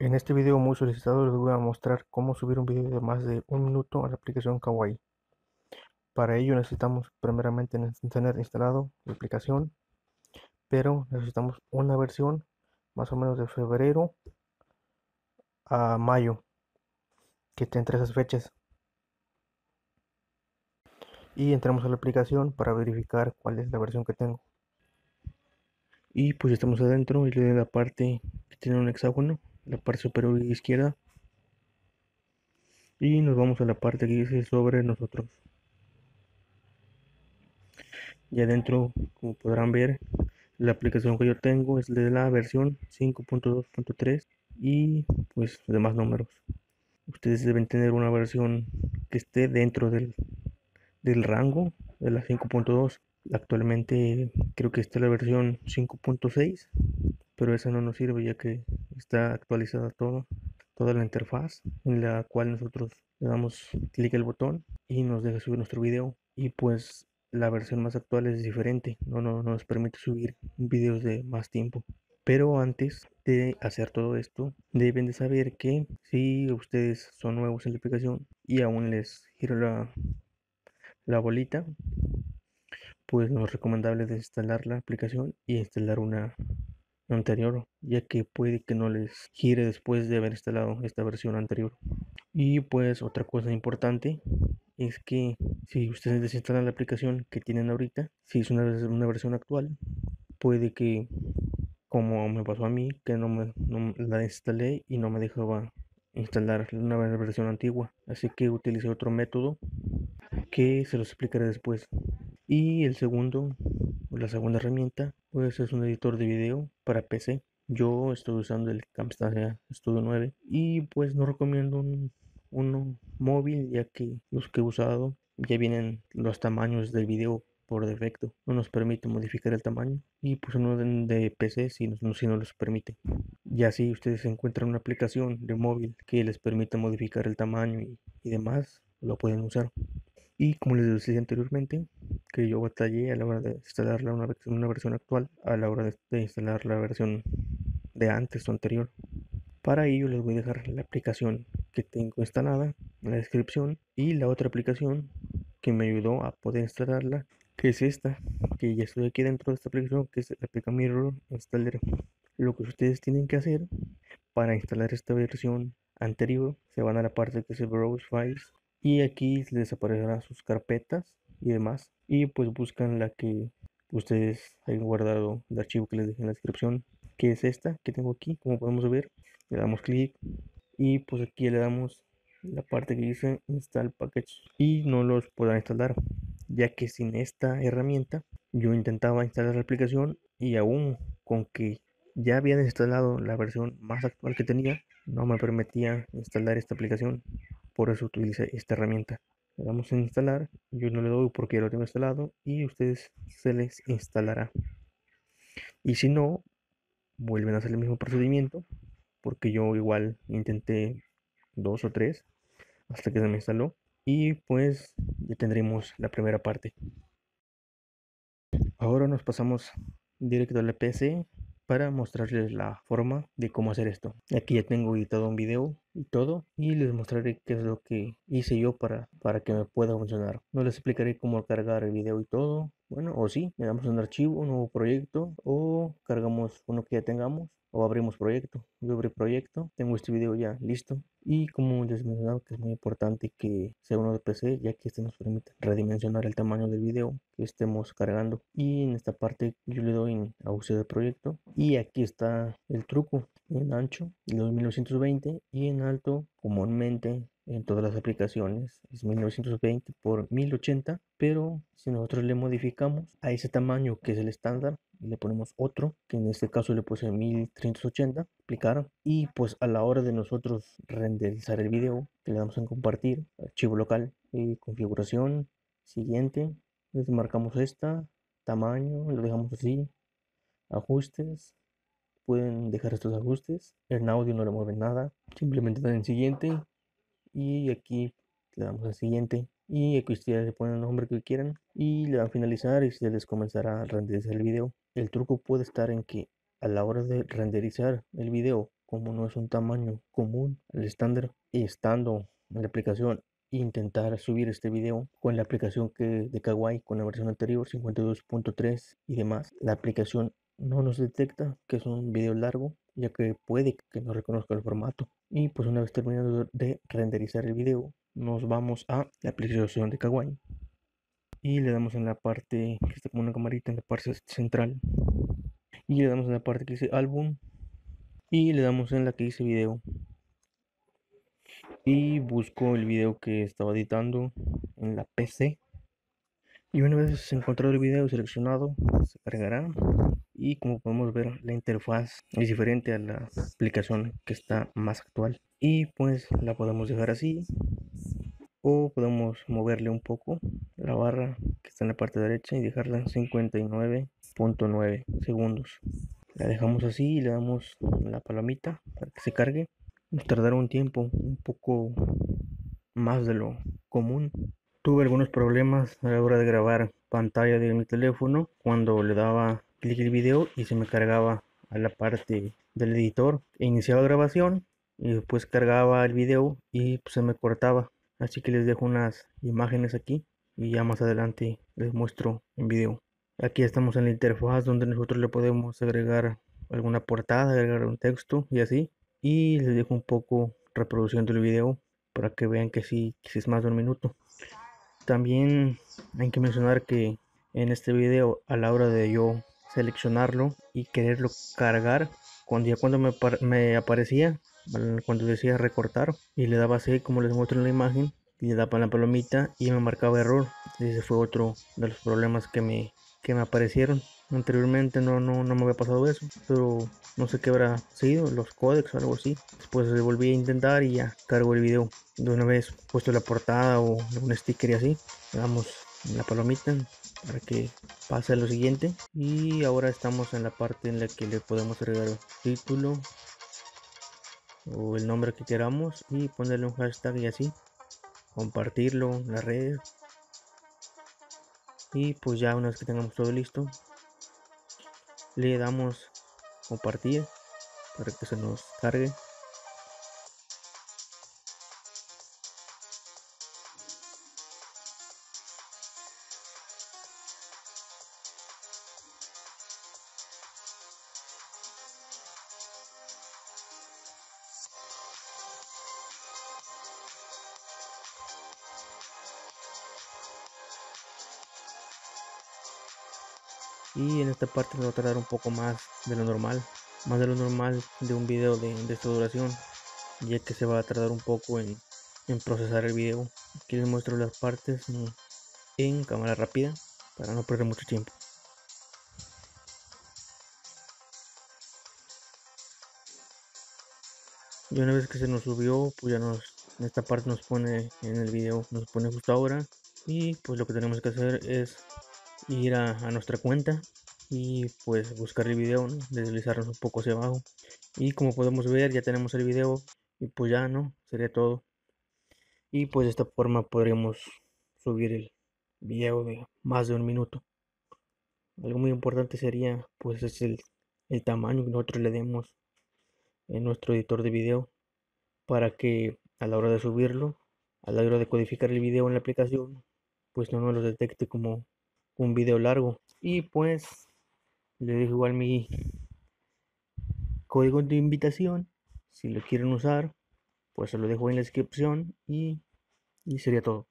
En este video muy solicitado les voy a mostrar cómo subir un video de más de un minuto a la aplicación Kawaii. Para ello necesitamos primeramente tener instalado la aplicación, pero necesitamos una versión más o menos de febrero a mayo, que esté entre esas fechas. Y entramos a la aplicación para verificar cuál es la versión que tengo. Y pues estamos adentro y le doy la parte que tiene un hexágono la parte superior izquierda. Y nos vamos a la parte que dice sobre nosotros. Y adentro como podrán ver la aplicación que yo tengo es de la versión 5.2.3 y pues demás números. Ustedes deben tener una versión que esté dentro del, del rango de la 5.2 actualmente creo que está la versión 5.6 pero esa no nos sirve ya que está actualizada todo, toda la interfaz en la cual nosotros le damos clic al botón y nos deja subir nuestro video y pues la versión más actual es diferente, no, no, nos permite subir videos de más tiempo. Pero antes de hacer todo esto, deben de saber que si ustedes son nuevos en la aplicación y aún les giro la, la bolita, pues es recomendable desinstalar la aplicación y instalar una anterior, ya que puede que no les gire después de haber instalado esta versión anterior. Y pues otra cosa importante es que si ustedes desinstalan la aplicación que tienen ahorita, si es una, una versión actual, puede que, como me pasó a mí, que no me la instalé y no me dejaba instalar una versión antigua. Así que utilicé otro método que se los explicaré después. Y el segundo, la segunda herramienta, pues es un editor de video para PC. Yo estoy usando el Camtasia Studio 9 y pues no recomiendo un, uno móvil ya que los que he usado ya vienen los tamaños del video por defecto. No nos permite modificar el tamaño y pues uno de, PC si no, si no los permite. Ya si ustedes encuentran una aplicación de móvil que les permita modificar el tamaño y, y demás, lo pueden usar. Y como les decía anteriormente, que yo batallé a la hora de instalar una, una versión actual, a la hora de, instalar la versión de antes o anterior. Para ello les voy a dejar la aplicación que tengo instalada en la descripción y la otra aplicación que me ayudó a poder instalarla, que es esta, que ya estoy aquí dentro de esta aplicación, que es la aplicación Mirror Installer. Lo que ustedes tienen que hacer para instalar esta versión anterior, se van a la parte que dice Browse Files y aquí les aparecerán sus carpetas y demás y pues buscan la que ustedes hayan guardado el archivo que les dejé en la descripción que es esta que tengo aquí como podemos ver. Le damos clic y pues aquí le damos la parte que dice install package y no los podrán instalar ya que sin esta herramienta yo intentaba instalar la aplicación y aún con que ya había instalado la versión más actual que tenía no me permitía instalar esta aplicación por eso utilicé esta herramienta. Le damos instalar yo no le doy porque ya lo tengo instalado y ustedes se les instalará. Y si no vuelven a hacer el mismo procedimiento porque yo igual intenté dos o tres hasta que se me instaló y pues ya tendremos la primera parte. Ahora nos pasamos directo a la PC para mostrarles la forma de cómo hacer esto. Aquí ya tengo editado un video y todo y les mostraré qué es lo que hice yo para, para que me pueda funcionar. No les explicaré cómo cargar el video y todo. Bueno, o sí, le damos un archivo, un nuevo proyecto o cargamos uno que ya tengamos o abrimos proyecto. Yo abrí proyecto, tengo este video ya listo y como les mencionaba que es muy importante que sea uno de PC ya que este nos permite redimensionar el tamaño del video que estemos cargando y en esta parte yo le doy en a uso de proyecto y aquí está el truco en ancho le doy 1920 y en alto comúnmente en todas las aplicaciones es 1920 por 1080 pero si nosotros le modificamos a ese tamaño que es el estándar le ponemos otro que en este caso le puse 1380 aplicar y pues a la hora de nosotros renderizar el video le damos en compartir archivo local y configuración siguiente les marcamos esta tamaño lo dejamos así ajustes pueden dejar estos ajustes en audio no le mueven nada simplemente dan en siguiente y aquí le damos en siguiente y aquí ustedes le ponen el nombre que quieran y le dan a finalizar y se les comenzará a renderizar el video. El truco puede estar en que a la hora de renderizar el video como no es un tamaño común al estándar estando en la aplicación intentar subir este video con la aplicación que de Kawaii con la versión anterior 52.3 y demás la aplicación no nos detecta que es un video largo ya que puede que no reconozca el formato. Y pues una vez terminado de renderizar el video nos vamos a la aplicación de Kawaii. Y le damos en la parte que está como una camarita en la parte central. Y le damos en la parte que dice álbum. Y le damos en la que dice video. Y busco el video que estaba editando en la PC y una vez encontrado el video seleccionado se cargará y como podemos ver la interfaz es diferente a la aplicación que está más actual. Y pues la podemos dejar así o podemos moverle un poco la barra que está en la parte derecha y dejarla en 59.9 segundos. La dejamos así y le damos la palomita para que se cargue. Nos tardará un tiempo un poco más de lo común. Tuve algunos problemas a la hora de grabar pantalla de mi teléfono cuando le daba clic el video y se me cargaba a la parte del editor. Iniciaba grabación y después cargaba el video y pues, se me cortaba. Así que les dejo unas imágenes aquí y ya más adelante les muestro en video. Aquí estamos en la interfaz donde nosotros le podemos agregar alguna portada agregar un texto y así. Y les dejo un poco reproduciendo el video para que vean que sí, que sí es más de un minuto. También hay que mencionar que en este video a la hora de yo seleccionarlo y quererlo cargar cuando ya cuando me, aparecía cuando decía recortar y le daba así como les muestro en la imagen y le daba la palomita y me marcaba error. Ese fue otro de los problemas que me que me aparecieron. Anteriormente no no no me había pasado eso pero no sé qué habrá sido los códex o algo así. Después volví a intentar y ya cargo el video de una vez puesto la portada o un sticker y así. Le damos la palomita para que pase a lo siguiente. Y ahora estamos en la parte en la que le podemos agregar título o el nombre que queramos y ponerle un hashtag y así compartirlo en las redes. Y pues ya una vez que tengamos todo listo le damos compartir para que se nos cargue y en esta parte nos va a tardar un poco más de lo normal más de lo normal de un video de, esta duración ya que se va a tardar un poco en, procesar el video. Aquí les muestro las partes en, cámara rápida para no perder mucho tiempo. Y una vez que se nos subió pues ya nos en esta parte nos pone en el video nos pone justo ahora. Y pues lo que tenemos que hacer es ir a, nuestra cuenta y pues buscar el video, deslizarnos un poco hacia abajo. Y como podemos ver ya tenemos el video y pues ya no, sería todo. Y pues de esta forma podríamos subir el video de más de un minuto. Algo muy importante sería pues es el, el tamaño que nosotros le demos en nuestro editor de video para que a la hora de subirlo a la hora de codificar el video en la aplicación pues no nos lo detecte como un video largo. Y pues le dejo igual mi código de invitación. Si lo quieren usar pues se lo dejo en la descripción y, y sería todo